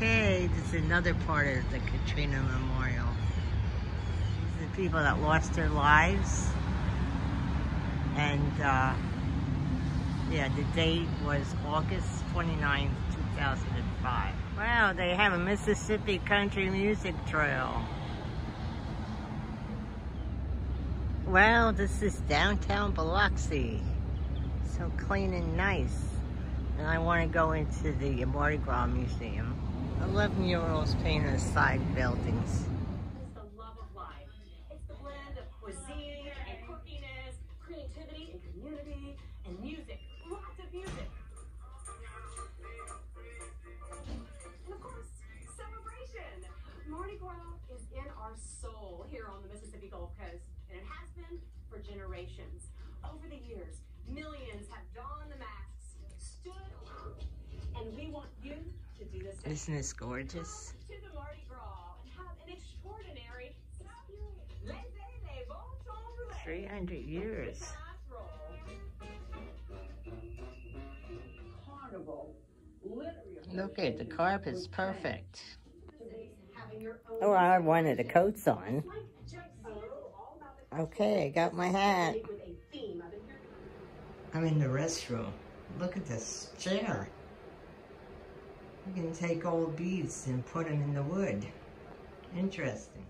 Okay, this is another part of the Katrina Memorial. These are the people that lost their lives. And, uh, yeah, the date was August 29th, 2005. Wow, they have a Mississippi Country Music Trail. Well, this is downtown Biloxi. So clean and nice. And I want to go into the Mardi Gras Museum. 11-year-olds painted the side buildings. It's the love of life. It's the blend of cuisine and quirkiness, creativity and community, and music. Lots of music. And of course, celebration. Mardi Gras is in our soul here on the Mississippi Gulf Coast, and it has been for generations. Over the years, millions have donned the masks, les bons temps rouler. 300 years. The times roll. carnival literally Look at the carpet's perfect. Having your own Oh, I wanted the coats on. like Jack Zero, all about the Okay, I got my hat. with a theme. I've been here I'm in the restroom. Look at this chair. You can take old beads and put them in the wood. Interesting.